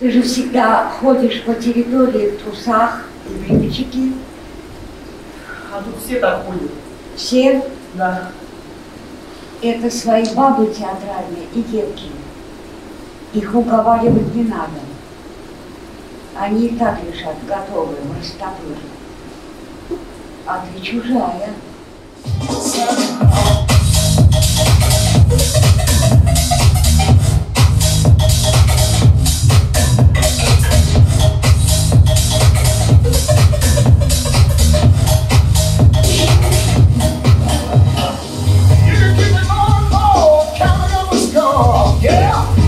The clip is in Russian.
Ты же всегда ходишь по территории в трусах и лифчике. А тут все так ходят. Все Да. это свои бабы театральные и девки. Их уговаривать не надо. Они и так лежат готовые в растопыре. А ты чужая. Yeah.